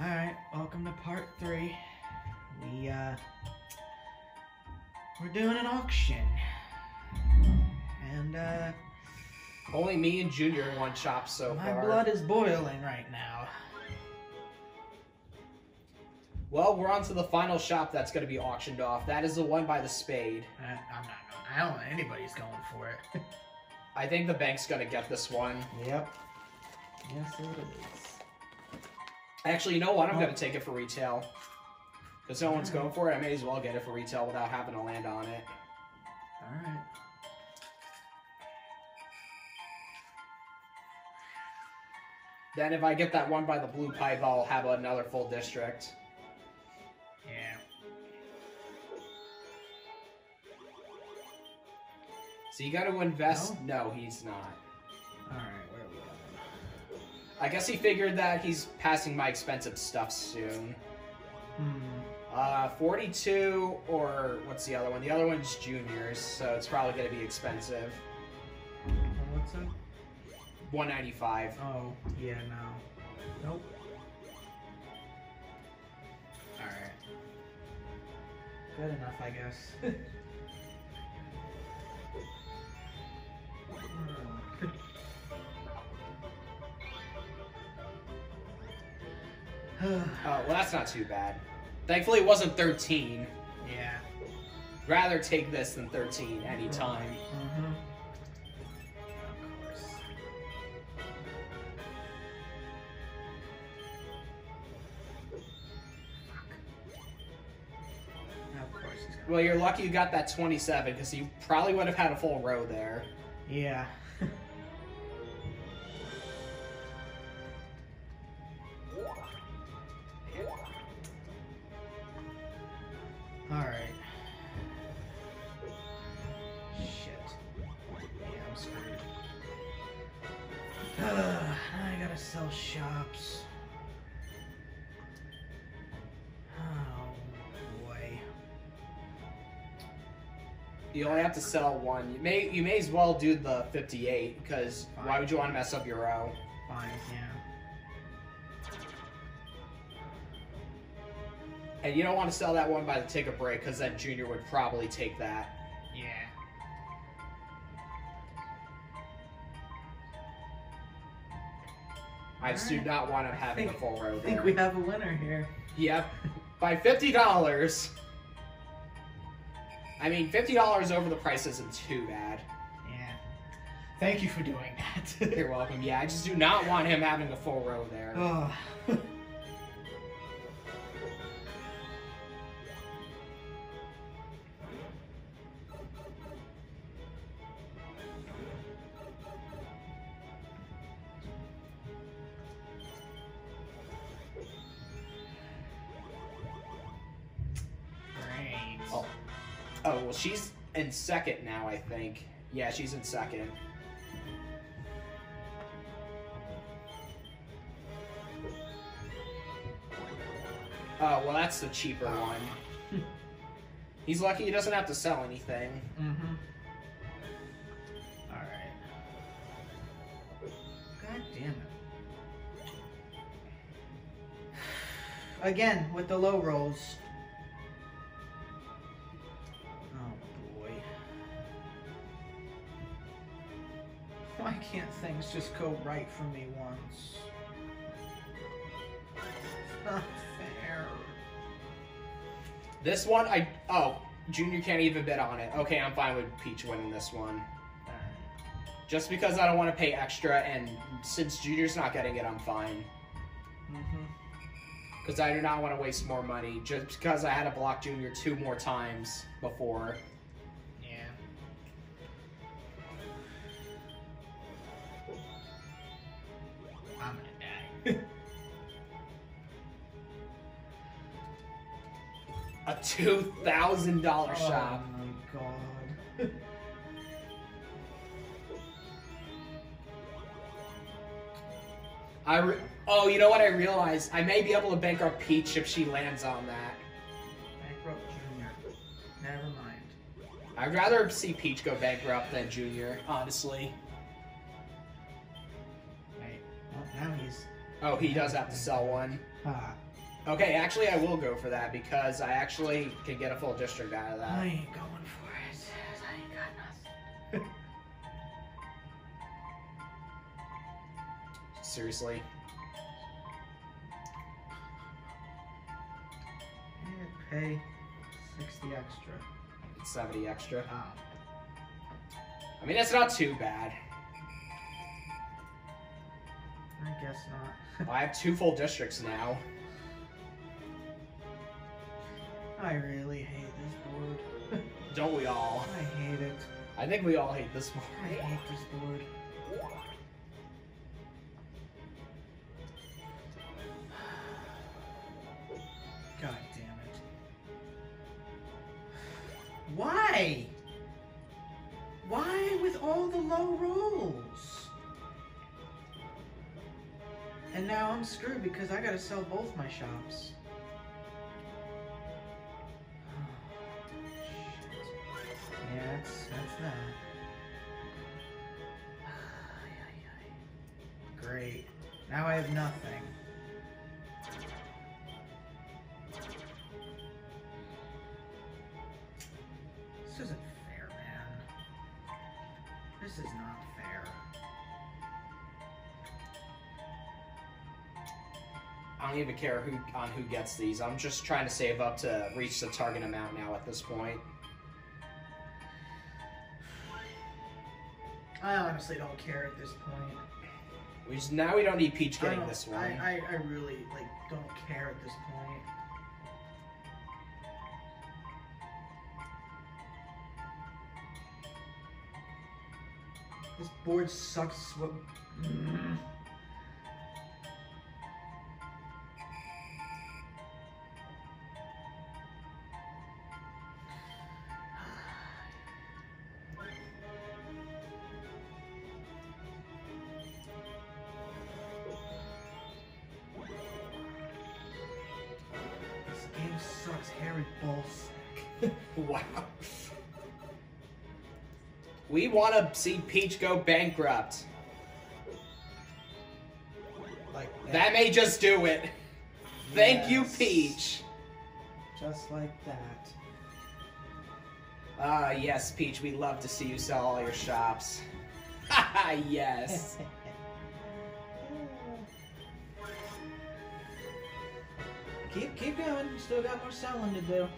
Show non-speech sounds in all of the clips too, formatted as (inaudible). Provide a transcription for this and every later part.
Alright, welcome to part three. We, uh, we're doing an auction. And, uh, Only me and Junior in one shop so far. my far. blood is boiling right now. Well, we're on to the final shop that's going to be auctioned off. That is the one by the spade. I, I'm not going, I don't think anybody's going for it. I think the bank's going to get this one. yep. Yes, it is. Actually, you know what? I'm Oh. going to take it for retail. Because no one's going for it, I may as well get it for retail without having to land on it. Alright. Then if I get that one by the blue pipe, I'll have another full district. Yeah. So you got to invest. No? he's not. Alright, where are we going? I guess he figured that he's passing my expensive stuff soon. Hmm. Uh, 42 or what's the other one? The other one's juniors, so it's probably going to be expensive. What's up? 195. Oh, yeah, no. Nope. Alright. Good enough, I guess. (laughs) (sighs) Oh, well, that's not too bad. Thankfully, it wasn't 13. yeah. Rather take this than 13 anytime. Mm-hmm. Of course. Fuck. Of course he's gonna. Well, you're lucky you got that 27 because you probably would have had a full row there. Yeah. You only have to sell one. You may you may as well do the 58 because why would you want to mess up your row? Fine, yeah. And you don't want to sell that one by the take a break because then Junior would probably take that. Yeah. I just do not want him having a (laughs) full row I think we have a winner here. Yep. By fifty dollars. (laughs) I mean, fifty dollars over the price isn't too bad. Yeah. Thank you for doing that. You're welcome. Yeah, I just do not want him having a full row there. (laughs) oh. Oh well, she's in second now, I think. Yeah, she's in second. Oh well, that's the cheaper one. He's lucky he doesn't have to sell anything. Mm-hmm. Alright. God damn it. (sighs) Again, with the low rolls. Just go right for me once? It's not fair. This one, I oh, Junior can't even bid on it. Okay, I'm fine with Peach winning this one. Just because I don't want to pay extra, and since Junior's not getting it, I'm fine. Mm-hmm. Because I do not want to waste more money. Just because I had to block Junior two more times before. A two thousand dollar shop. Oh my god. (laughs) I oh, you know what? I realized I may be able to bankrupt Peach if she lands on that. Bankrupt Junior. Never mind. I'd rather see Peach go bankrupt than Junior, honestly. Wait. Well, now he's. Oh, he does have to sell one. Ah. Okay, actually, I will go for that because I actually can get a full district out of that. I ain't going for it. I ain't got nothing. (laughs) Seriously. Pay 60 extra. It's 70 extra. Oh. I mean, that's not too bad. I guess not. (laughs) I have two full districts now. I really hate this board. Don't we all? (laughs) I hate it. I think we all hate this one. I hate this board. God damn it. Why? Why with all the low rolls? And now I'm screwed because I gotta sell both my shops. That's (sighs) that's that. Great. Now I have nothing. This isn't fair, man. This is not fair. I don't even care who on who gets these. I'm just trying to save up to reach the target amount now at this point. I honestly don't care at this point. We just, now we don't need Peach I getting don't- this one. I, I, I really like don't care at this point. This board sucks. What? Mm. Want to see Peach go bankrupt. Like That may just do it. Thank you, Peach. Just like that. Ah, yes, Peach, we love to see you sell all your shops. Haha, yes. (laughs) keep keep going. You still got more selling to do.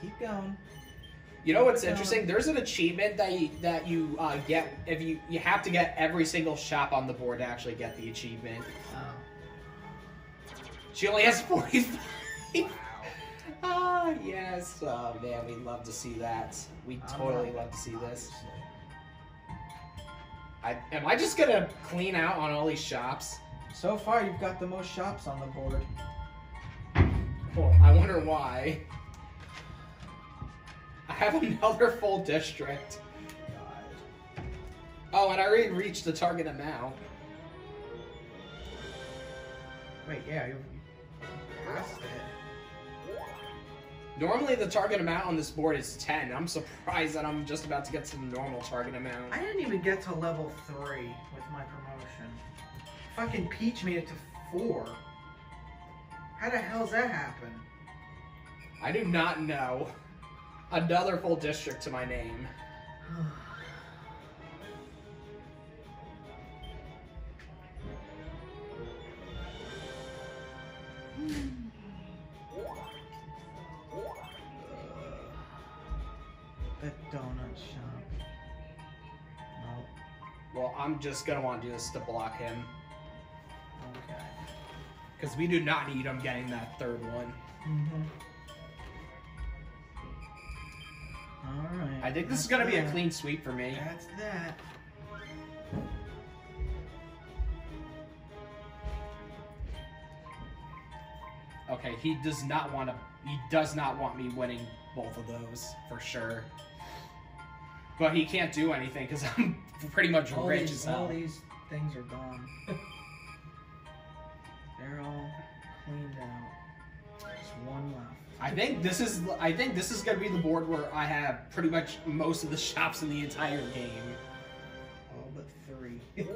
Keep going. You know what's interesting? There's an achievement that you, that you uh, get if you you have to get every single shop on the board to actually get the achievement. Oh. She only has 45. (laughs) Ah, yes. Oh man, we love to see that. We totally love to see this. I, am I just gonna clean out on all these shops? So far, you've got the most shops on the board. Well, I wonder why. I have another full district. God. Oh, and I already reached the target amount. Wait, yeah, you passed it. Normally, the target amount on this board is 10. I'm surprised that I'm just about to get to the normal target amount. I didn't even get to level three with my promotion. Fucking Peach made it to four. How the hell's that happen? I do not know. Another full district to my name. (sighs) That donut shop. Nope. Well, I'm just gonna want to do this to block him. Okay. Because we do not need him getting that third one. Mm-hmm. Alright. I think this is gonna be a clean sweep for me. That's that. Okay, he does not want to. He does not want me winning both of those for sure. But he can't do anything because (laughs) I'm pretty much All rich these, as all these things are gone. (laughs) I think this is I think this is gonna be the board where I have pretty much most of the shops in the entire game. All but three. (laughs)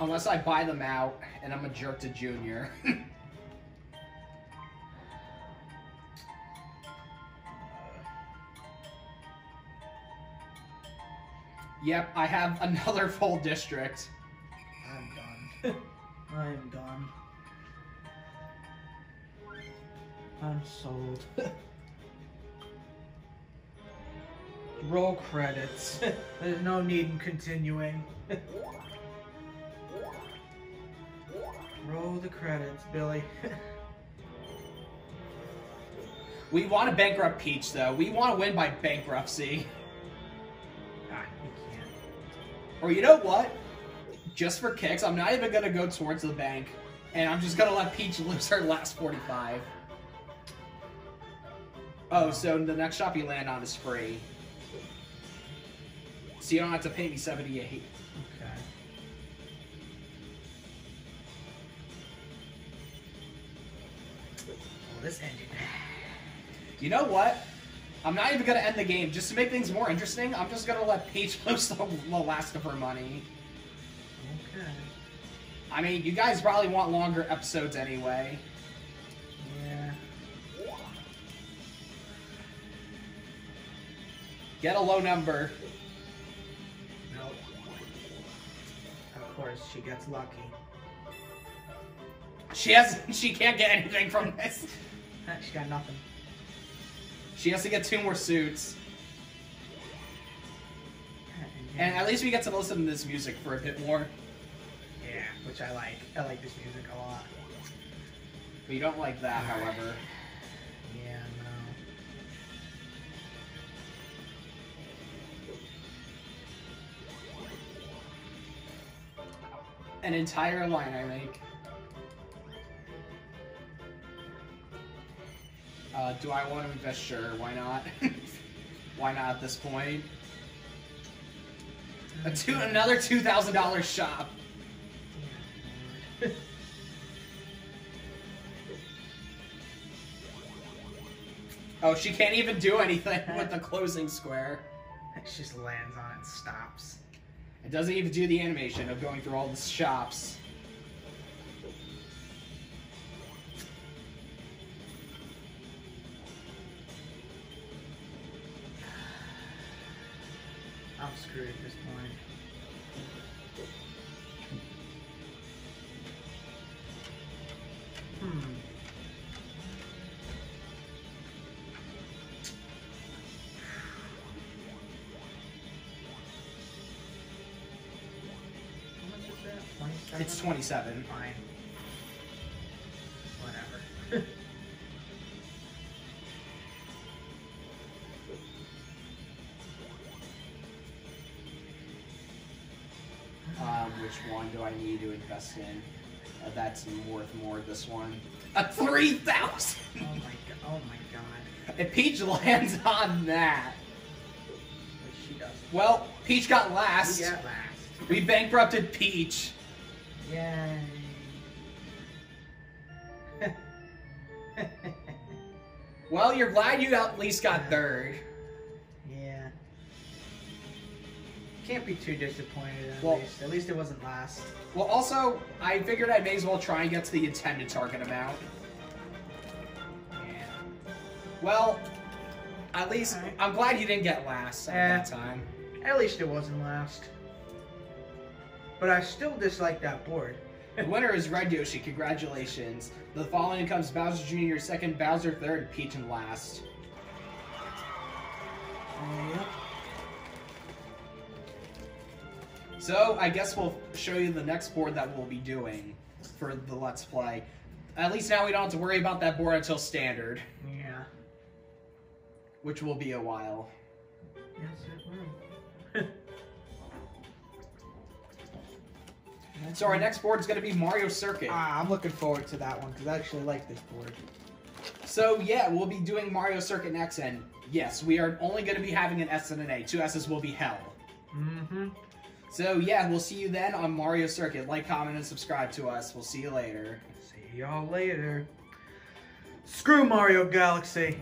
Unless I buy them out and I'm a jerk to Junior. (laughs) Yep, I have another full district. I'm done. (laughs) I'm done. I'm sold. Roll credits. (laughs) There's no need in continuing. (laughs) Roll the credits, Billy. (laughs) We want to bankrupt Peach, though. We want to win by bankruptcy. ah, you can't. Or you know what? Just for kicks, I'm not even going to go towards the bank. And I'm just going to let Peach lose her last 45. Oh, so the next shop you land on is free. So you don't have to pay me 78. Okay. Well, this ended. You know what? I'm not even going to end the game. Just to make things more interesting, I'm just going to let Peach lose (laughs) the, the last of her money. Okay. I mean, you guys probably want longer episodes anyway. Get a low number. Nope. Of course, she gets lucky. She has she can't get anything from this. (laughs) she got nothing. She has to get two more suits. And at least we get to listen to this music for a bit more. yeah, which I like. I like this music a lot. But you don't like that, however. An entire line I make. Uh, do I want to invest? Sure, why not? (laughs) why not at this point? A two, another two thousand dollars shop. (laughs) Oh, she can't even do anything with the closing square. It just lands on it and stops. It doesn't even do the animation of going through all the shops. I'm screwed at this point. 27? Fine. Whatever. (laughs) Um, which one do I need to invest in? Uh, that's worth more. This one. A three thousand. (laughs) oh my god. Oh my god. If Peach (laughs) lands on that, she well, Peach got last. We got last. We bankrupted Peach. Yay. (laughs) Well, you're glad you at least got third. yeah. Can't be too disappointed at Well- least. At least it wasn't last. Well, also, I figured I may as well try and get to the intended target amount. Yeah. Well, at least Alright. I'm glad you didn't get last at Eh. that time. At least it wasn't last. But I still dislike that board. The winner is Red Yoshi. Congratulations. The following comes Bowser Jr. second, Bowser third, Peach in last. Yep. So I guess we'll show you the next board that we'll be doing for the Let's Play. At least now we don't have to worry about that board until standard, Yeah. which will be a while. Yes, it will. (laughs) So our next board is going to be Mario Circuit. Ah, I'm looking forward to that one because I actually like this board. So yeah, we'll be doing Mario Circuit next, and yes, we are only going to be having an S and an A. Two S's will be hell. Mm-hmm. So yeah, we'll see you then on Mario Circuit. Like, comment, and subscribe to us. We'll see you later. See y'all later. Screw Mario Galaxy.